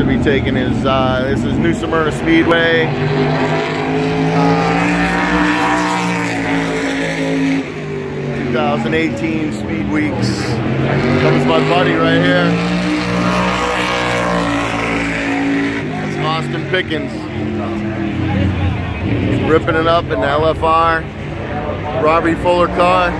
should be taking is uh, this is New Smyrna Speedway. Uh, 2018 Speed Weeks. Comes my buddy right here. That's Austin Pickens. He's ripping it up in the LFR. Robbie Fuller car.